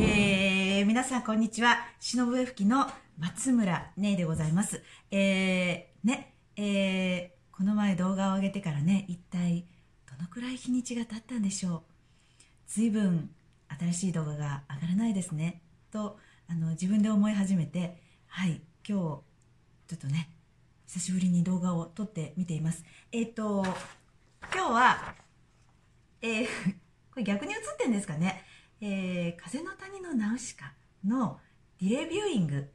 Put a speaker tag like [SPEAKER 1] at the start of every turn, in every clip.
[SPEAKER 1] えー、皆さんこんにちは。忍笛吹きの松村ねいでございます。えー、ね、えー、この前動画を上げてからね、一体どのくらい日にちが経ったんでしょう。随分新しい動画が上がらないですね。と、あの、自分で思い始めて、はい、今日、ちょっとね、久しぶりに動画を撮ってみています。えっ、ー、と、今日は、えー、これ逆に映ってんですかね。えー、風の谷のナウシカのディレビューイング。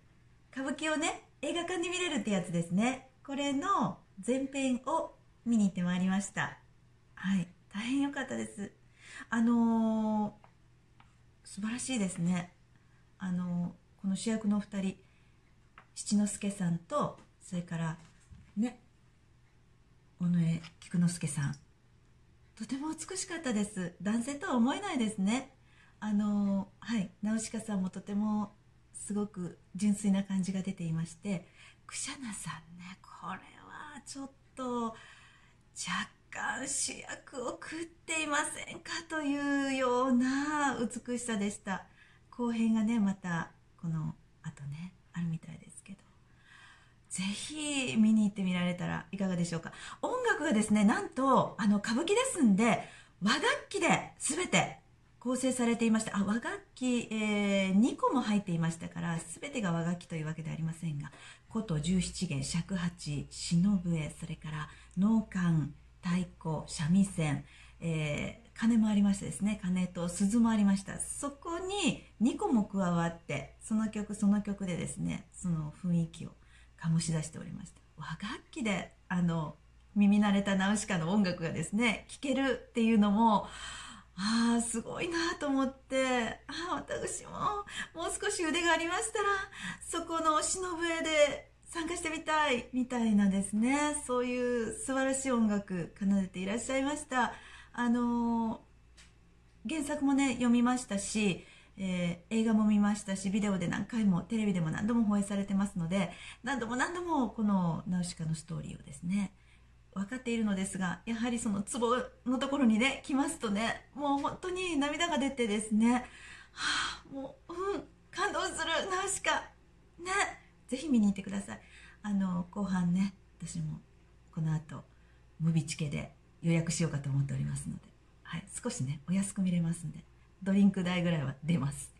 [SPEAKER 1] 歌舞伎をね映画館で見れるってやつですね。これの前編を見に行ってまいりました。はい。大変良かったです。あのー、素晴らしいですね。あのー、この主役の2人七之助さんとそれからね尾上菊之助さん。とても美しかったです。男性とは思えないですね。あのはいナウシカさんもとてもすごく純粋な感じが出ていましてクシャナさんねこれはちょっと若干主役を食っていませんかというような美しさでした。後編がねまたこの後ねあるみたいですけど。ぜひ見に行ってみられたらいかがでしょうか。音楽がですねなんとあの歌舞伎ですんで和楽器で全て構成されていましたあ和楽器、えー、2個も入っていましたから全てが和楽器というわけではありませんが琴十七弦尺八篠笛それから能管太鼓三味線、えー、鐘もありましてですね鐘と鈴もありました。そこに2個も加わってその曲その曲でですねその雰囲気を醸し出しておりました。和楽器であの耳慣れたナウシカの音楽がですね聴けるっていうのもああ、すごいなと思って、ああ、私ももう少し腕がありましたら、そこの忍笛で参加してみたい、みたいなですね、そういう素晴らしい音楽奏でていらっしゃいました。あのー、原作もね、読みましたし、えー、映画も見ましたし、ビデオで何回も、テレビでも何度も放映されてますので、何度も何度もこのナウシカのストーリーをですね、分かっているのですがやはりそのツボのところにね来ますとねもう本当に涙が出てですねはあもううん感動するナウシカねぜひ見に行ってください。あの後半ね私もこの後ムビチケで予約しようかと思っておりますので、はい、少しねお安く見れますんでドリンク代ぐらいは出ます。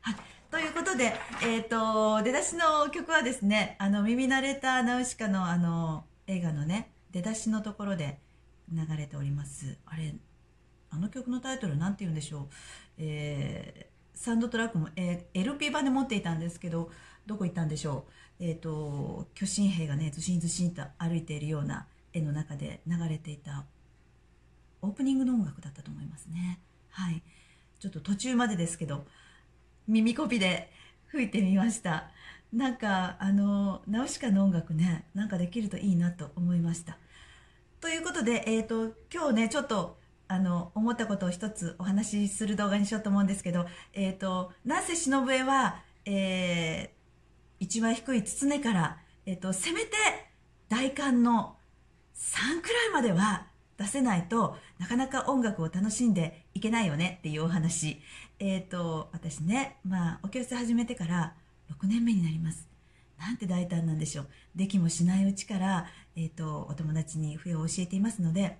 [SPEAKER 1] はいということで、えっ、ー、と、出だしの曲はですね、あの、耳慣れたナウシカのあの、映画のね、出だしのところで流れております。あれあの曲のタイトル何て言うんでしょう、えー、サンドトラックも、えー、LP 版で持っていたんですけどどこ行ったんでしょう。えっ、ー、と巨神兵がねずしんずしんと歩いているような絵の中で流れていたオープニングの音楽だったと思いますね。はい。ちょっと途中までですけど耳コピで吹いてみました。なんかあのナウシカの音楽ねなんかできるといいなと思いました。ということで、えーと、今日ねちょっとあの思ったことを一つお話しする動画にしようと思うんですけど、えーと、なんせ忍笛は、えー、一番低い狐から、えーと、せめて大寒の3くらいまでは出せないとなかなか音楽を楽しんでいけないよねっていうお話、えー、と私ね、まあ、お教室始めてから6年目になります。なんて大胆なんでしょう。できもしないうちから、えーと、お友達に笛を教えていますので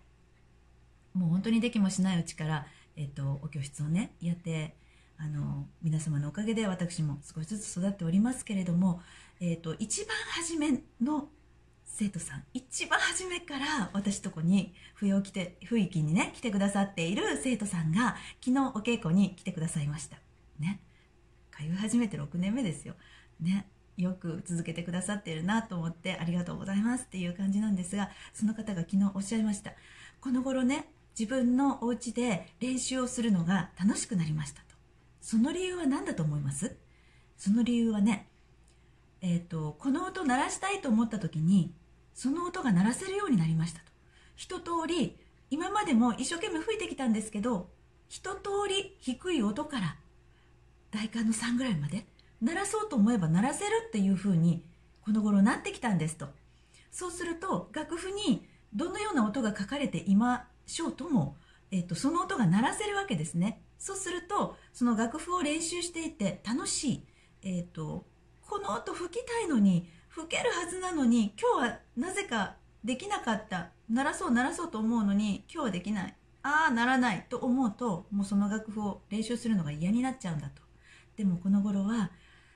[SPEAKER 1] もう本当にできもしないうちから、えーと、お教室をねやってあの皆様のおかげで私も少しずつ育っておりますけれども、えーと、一番初めの生徒さん一番初めから私とこに笛を着て雰囲気にね来てくださっている生徒さんが昨日お稽古に来てくださいました。ね。通い始めて6年目ですよ。ね。よく続けてくださっているなと思ってありがとうございますっていう感じなんですがその方が昨日おっしゃいました。この頃ね自分のお家で練習をするのが楽しくなりましたと。その理由は何だと思います？その理由はねえっ、ー、とこの音鳴らしたいと思った時にその音が鳴らせるようになりましたと。一通り今までも一生懸命吹いてきたんですけど一通り低い音から大寒の3ぐらいまで鳴らそうと思えば鳴らせるっていう風にこの頃なってきたんですと。そうすると楽譜にどのような音が書かれていましょうとも、えーと、その音が鳴らせるわけですね。そうするとその楽譜を練習していて楽しい、えーと、この音吹きたいのに吹けるはずなのに今日はなぜかできなかった。鳴らそう鳴らそうと思うのに今日はできない。ああならないと思うともうその楽譜を練習するのが嫌になっちゃうんだと。でもこの頃は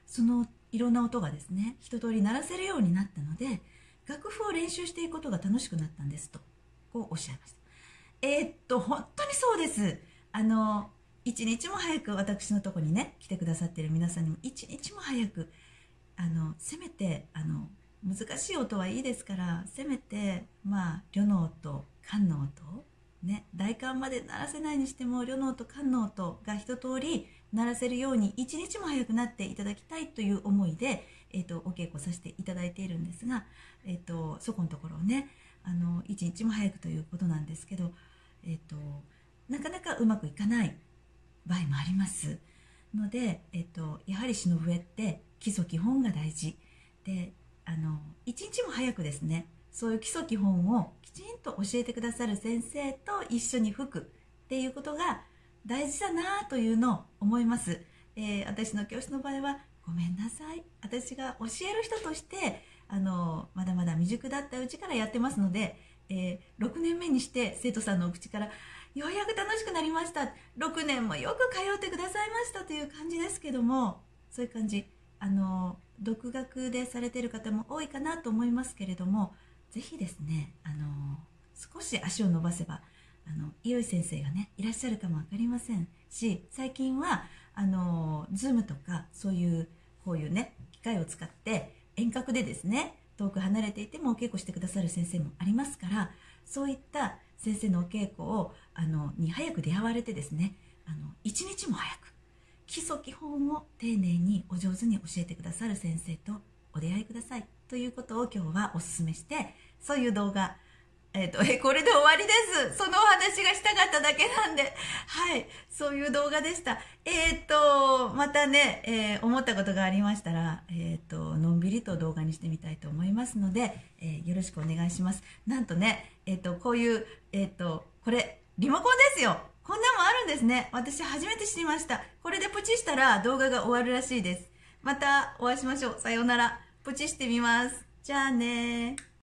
[SPEAKER 1] そのいろんな音がですね一通り鳴らせるようになったので楽譜を練習していくことが楽しくなったんですとこうおっしゃいました。えー、っと本当にそうです。あの一日も早く私のとこにね来てくださってる皆さんにも一日も早くあのせめてあの難しい音はいいですからせめてまあ旅の音缶の音ね大寒まで鳴らせないにしても旅の音缶の音が一通り鳴らせるように一日も早くなっていただきたいという思いで、えーと、お稽古させていただいているんですが、えーと、そこのところをねあの一日も早くということなんですけど、えーと、なかなかうまくいかない場合もあります。ので、えー、とやはり忍笛って基礎基本が大事。であの一日も早くですねそういう基礎基本をきちんと教えてくださる先生と一緒に吹くっていうことが大事だなというのを思います、えー、私の教室の場合はごめんなさい。私が教える人としてあのまだまだ未熟だったうちからやってますので、えー、6年目にして生徒さんのお口からようやく楽しくなりました。6年もよく通ってくださいましたという感じですけどもそういう感じ。あの独学でされてる方も多いかなと思いますけれども是非ですねあの少し足を伸ばせばあの、いよい先生がね、いらっしゃるかもわかりません。し、最近は、あの、ズームとか、そういう、こういうね、機械を使って、遠隔でですね、遠く離れていてもお稽古してくださる先生もありますから、そういった先生のお稽古を、あの、に早く出会われてですね、あの、一日も早く、基礎基本を丁寧にお上手に教えてくださる先生とお出会いくださいということを今日はお勧めして、そういう動画、えっ、ー、と、え、これで終わりです。そのお話がしたかっただけなんで、はい、そういう動画でした。えっ、ー、と、またね、えー、思ったことがありましたら、えっ、と、のんびりと動画にしてみたいと思いますので、えよろしくお願いします。なんとね、えっ、と、こういう、えっ、と、これ、リモコンですよ。こんなもんあるんですね。私初めて知りました。これでプチしたら動画が終わるらしいです。またお会いしましょう。さようなら。プチしてみます。じゃあね